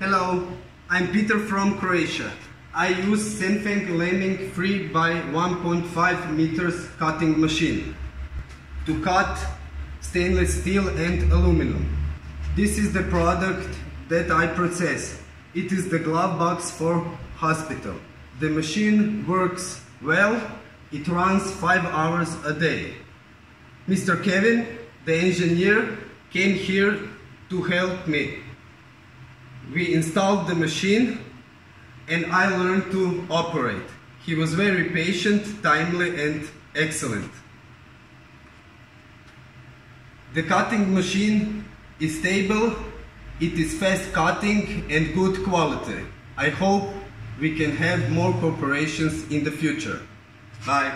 Hello, I'm Peter from Croatia. I use Senfeng Leiming 3 by 1.5 meters cutting machine to cut stainless steel and aluminum. This is the product that I process. It is the glove box for hospital. The machine works well. It runs 5 hours a day. Mr. Kevin, the engineer, came here to help me. We installed the machine and I learned to operate. He was very patient, timely and excellent. The cutting machine is stable, it is fast cutting and good quality. I hope we can have more cooperations in the future. Bye.